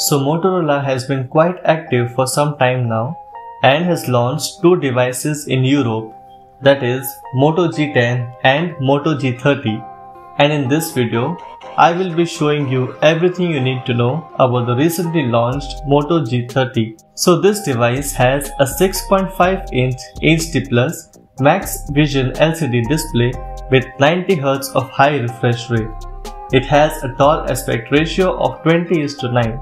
So Motorola has been quite active for some time now and has launched two devices in Europe that is Moto G10 and Moto G30 and in this video I will be showing you everything you need to know about the recently launched Moto G30. So this device has a 6.5 inch HD Plus Max Vision LCD display with 90Hz of high refresh rate. It has a tall aspect ratio of 20 is to 9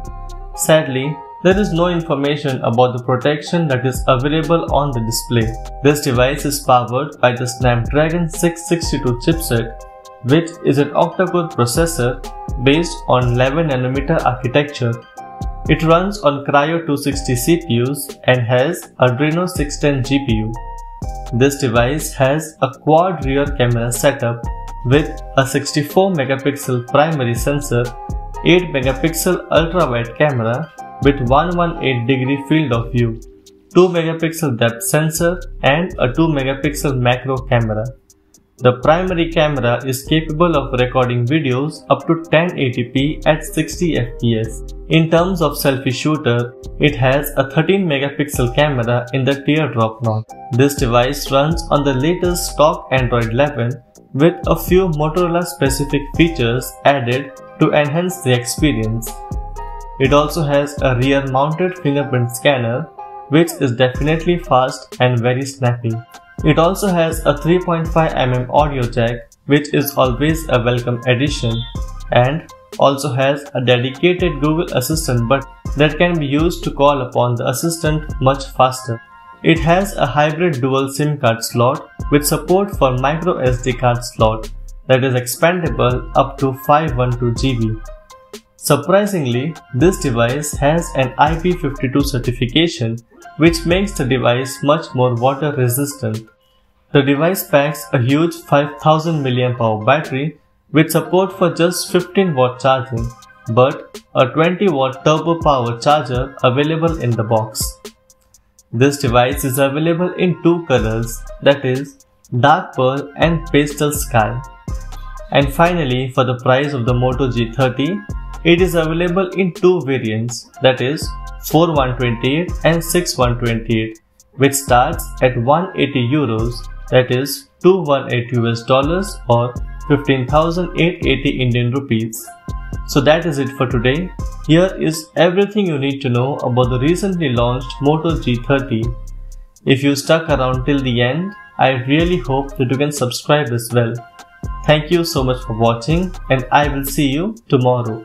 Sadly, there is no information about the protection that is available on the display. This device is powered by the Snapdragon 662 chipset, which is an octa-core processor based on 11nm architecture. It runs on Kryo 260 CPUs and has Adreno 610 GPU. This device has a quad rear camera setup with a 64 megapixel primary sensor 8 megapixel ultra wide camera with 118 degree field of view, 2 megapixel depth sensor and a 2 megapixel macro camera. The primary camera is capable of recording videos up to 1080p at 60 fps. In terms of selfie shooter, it has a 13 megapixel camera in the teardrop notch. This device runs on the latest stock Android 11 with a few Motorola specific features added to enhance the experience. It also has a rear mounted fingerprint scanner which is definitely fast and very snappy. It also has a 3.5mm audio jack which is always a welcome addition and also has a dedicated Google Assistant button that can be used to call upon the assistant much faster. It has a hybrid dual SIM card slot with support for micro SD card slot that is expandable up to 512 GB. Surprisingly, this device has an IP52 certification which makes the device much more water resistant. The device packs a huge 5000 mAh battery with support for just 15 watt charging but a 20 watt turbo power charger available in the box. This device is available in two colors that is dark pearl and pastel sky. And finally, for the price of the Moto G30, it is available in two variants that is 4128 and 6128 which starts at 180 euros that is 218 US dollars or 15,880 Indian rupees. So that is it for today. Here is everything you need to know about the recently launched Moto G30. If you stuck around till the end, I really hope that you can subscribe as well. Thank you so much for watching and I will see you tomorrow.